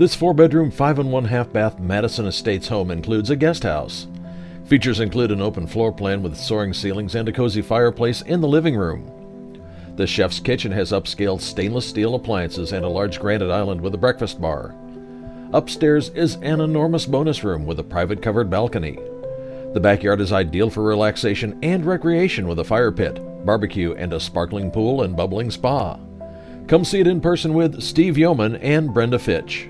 This four bedroom, five and one half bath Madison Estates home includes a guest house. Features include an open floor plan with soaring ceilings and a cozy fireplace in the living room. The chef's kitchen has upscale stainless steel appliances and a large granite island with a breakfast bar. Upstairs is an enormous bonus room with a private covered balcony. The backyard is ideal for relaxation and recreation with a fire pit, barbecue, and a sparkling pool and bubbling spa. Come see it in person with Steve Yeoman and Brenda Fitch.